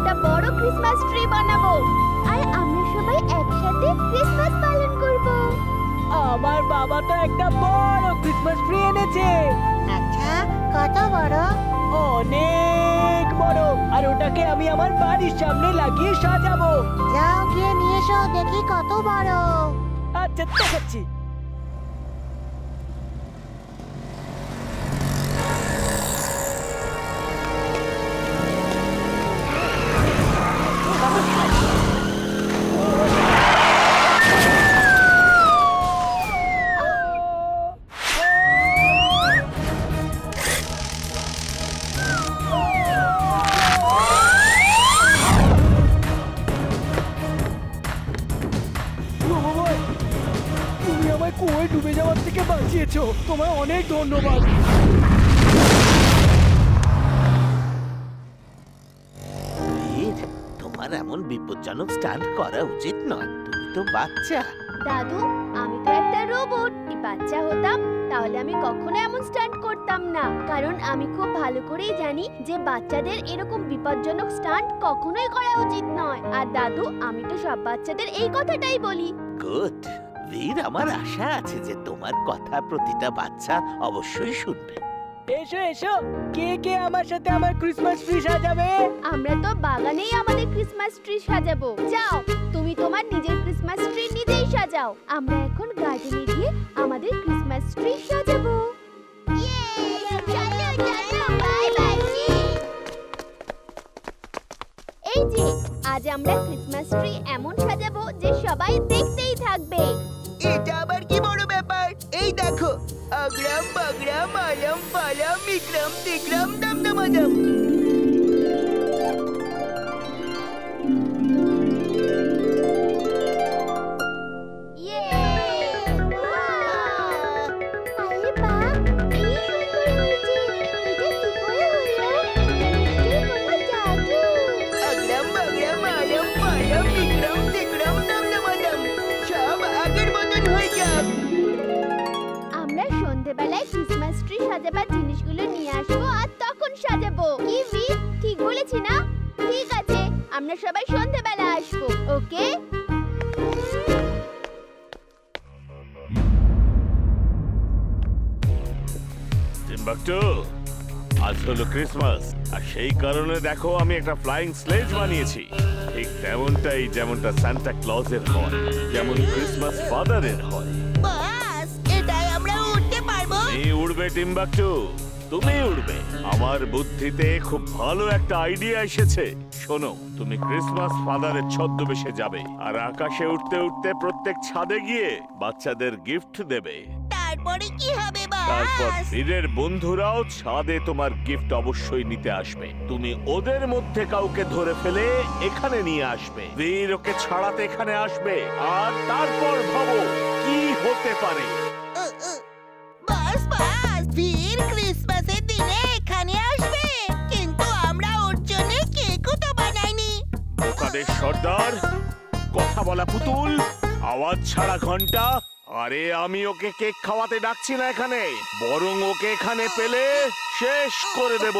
একটা বড় Christmas tree বানাবো। আর আমরা সবাই একসাথে ক্রিসমাস পালন করব। আমার বাবা তো একটা বড় ক্রিসমাস ট্রি এনেছে। আচ্ছা কত বড়? অনেক বড়। আর ওটাকে আমি আমার বাড়ির সামনে লাগিয়ে সাজাবো। যাও গিয়ে নিয়ে এসো দেখি কত বড়। আচ্ছা দেখাচ্ছি। অনেক ধন্যবাদ। তোমার এমন বিপজ্জনক স্টান্ট করা উচিত নয়। তুমি তো বাচ্চা। দাদু আমি তো একটা রোবট বাচ্চা হতাম তাহলে আমি কখনো এমন স্টান্ট করতাম না। কারণ আমি খুব ভালো করেই জানি যে বাচ্চাদের এরকম বিপজ্জনক স্টান্ট কখনোই করা উচিত নয়। আর দাদু আমি তো সব বাচ্চাদের এই কথাটাই বলি। গুড বীর আমার আশা আছে যে তোমার কথা প্রতিটা বাচ্চা অবশ্যই শুনবে। এসো এসো। কে কে আমার সাথে আমার ক্রিসমাস ট্রি সাজাবে? আমরা তো বাগানেই আমাদের ক্রিসমাস ট্রি সাজাবো। যাও তুমি তোমার নিজের ক্রিসমাস ট্রি নিজেই সাজাও। আমরা এখন গার্ডেনে গিয়ে আমাদের ক্রিসমাস ট্রি সাজাবো। এই যে আজ আমরা ক্রিসমাস ট্রি এমন সাজাবো যে সবাই দেখতেই থাকবে। এটা আবার কি বড় ব্যাপার? এই দেখো আগ্রাম বাগরাম আলম ফালাম বিক্রম তিক্রম দমদমাদম আসব আর তখন সাজাবো। কি ভি ঠিক বলেছি না? ঠিক আছে আমরা সবাই সন্ধেবেলা আসব ওকে? টিম্বাকটু আজ হলো ক্রিসমাস আর সেই কারণে দেখো আমি একটা ফ্লাইং স্লেজ বানিয়েছি। ঠিক তেমনটাই যেমনটা সান্টা ক্লজের হয় যেমন ক্রিসমাস ফাদারের হয়। বাস এটাই আমরা উঠতে পারব। তুমি উড়বে টিম্বাকটু। তুমি উড়বে। আমার বুদ্ধিতে খুব ভালো একটা আইডিয়া এসেছে। শোনো তুমি ক্রিসমাস ফাদারের ছদ্মবেশে যাবে আর আকাশে উঠতে উঠতে প্রত্যেক ছাদে গিয়ে বাচ্চাদের গিফট দেবে। তারপরে কি হবে তারপর বাস বন্ধুরাও ছাদে তোমার গিফট অবশ্যই নিতে আসবে। তুমি ওদের মধ্যে কাউকে ধরে ফেলে এখানে নিয়ে আসবে। বীর ওকে ছাড়াতে এখানে আসবে। আর তারপর ভাবো কি হতে পারে। বাস বাস বীর ক্রিসমাসের বোকাদের সর্দার। কথা বলা পুতুল, আওয়াজ ছাড়া ঘণ্টা। আরে আমি ওকে কেক খাওয়াতে ডাকছি না এখানে, বরং ওকে এখানে পেলে শেষ করে দেব।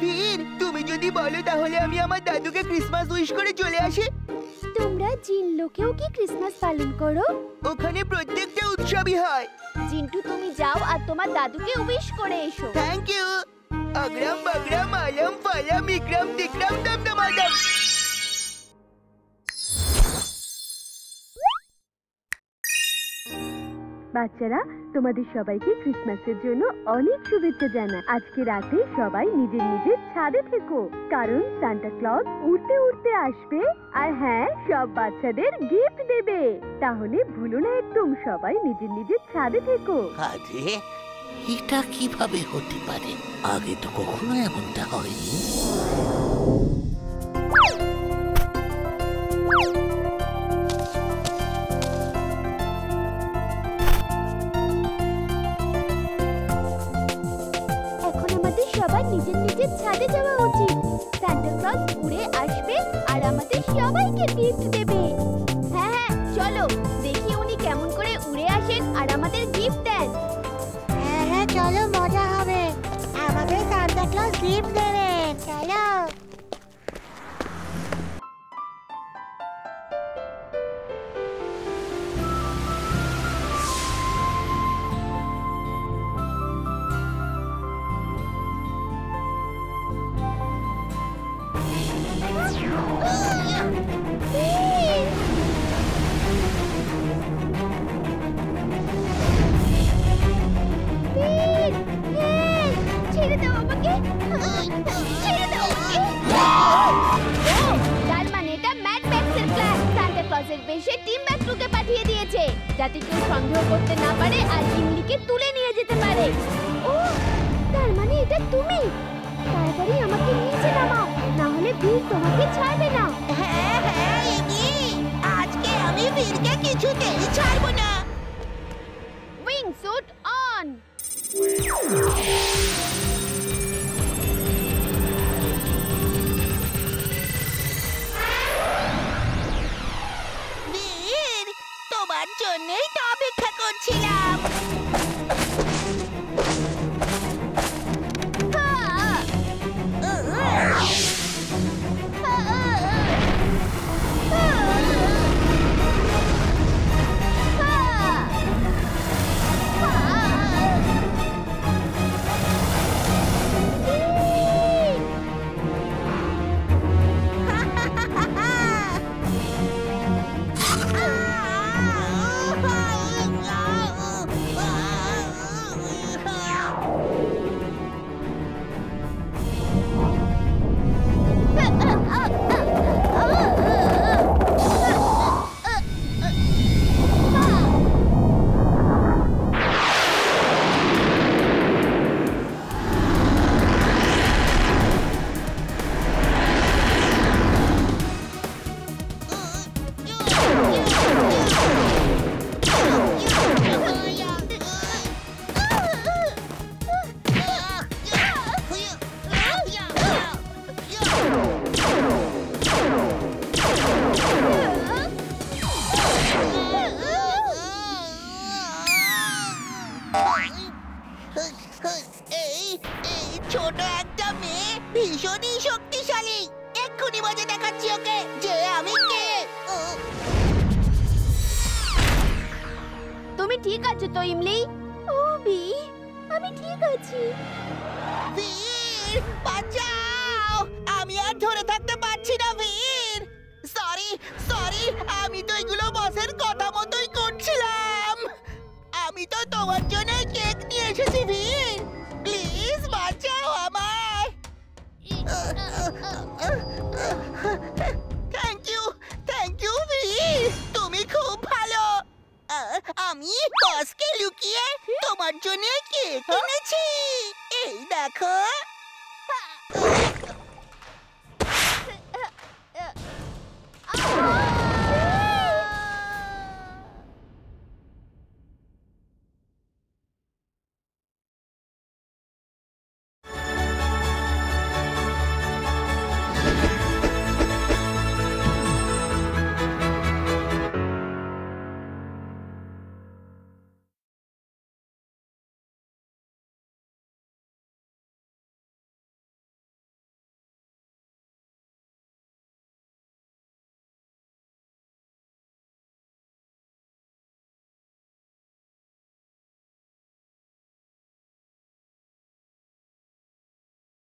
বীর তুমি যদি বলো তাহলে আমি আমার দাদুকে ক্রিসমাস উইশ করে চলে আসি। তোমরা জিন লোকেও কি ক্রিসমাস পালন করো? ওখানে প্রত্যেকটা উৎসবই হয়। জিন্টু তুমি যাও আর তোমার দাদুকে উইশ করে এসো। থ্যাংক ইউ অগ্রাম বগ্রাম আলম ফালাম ইকরাম তিকরাম দম বাচ্চারা, তোমাদের সবাইকে ক্রিসমাসের জন্য অনেক শুভেচ্ছা জানা আজকে রাতে সবাই নিজের নিজের ছাদে থেকো, কারণ সান্টা ক্লজ উড়তে উড়তে আসবে। আর হ্যাঁ সব বাচ্চাদের গিফট দেবে। তাহলে ভুলো না একদম, সবাই নিজের নিজের ছাদে থেকো। এটা কীভাবে হতে পারে? আগে তো কখনো এমনটা হয়নি। সবার নিজের নিজের ছাদে যাওয়া উচিত। সান্টা ক্লজ উড়ে আসবে আর আমাদের সবাইকে গিফট দেবে। হ্যাঁ হ্যাঁ চলো, দেখি উনি কেমন করে উড়ে আসেন আর আমাদের গিফট দেন। হ্যাঁ হ্যাঁ চলো, মজা হবে। আমাদের সান্টা ক্লজ গিফট করতে না পারে আর ইমলিকে তুলে নিয়ে যেতে পারে। ও তার মানে এটা তুমি। তাড়াতাড়ি আমাকে নিচে নামাও না হলে বীর তোমাকে ছাড়বে না। হ্যাঁ হ্যাঁ ইনি আজকে আমি বীরকে কিছুতেই ছাড়বো না। Wing suit on. কাজে দেখাচ্ছি ওকে। যে আমি কে? তুমি ঠিক আছো তো ইমলি? ও বি আমি ঠিক আছি। বীর বাঁচাও। আমি আর ধরে থাকতে পারছি না বীর সরি সরি আমি তো এগুলো বসের কথা মতোই করছিলাম। আমি তো তোমার জন্য কেক নিয়ে এসেছি বীর প্লিজ বাঁচাও আমায়। আমি বসকে লুকিয়ে তোমার জন্য কেক কিনেছি এই দেখো।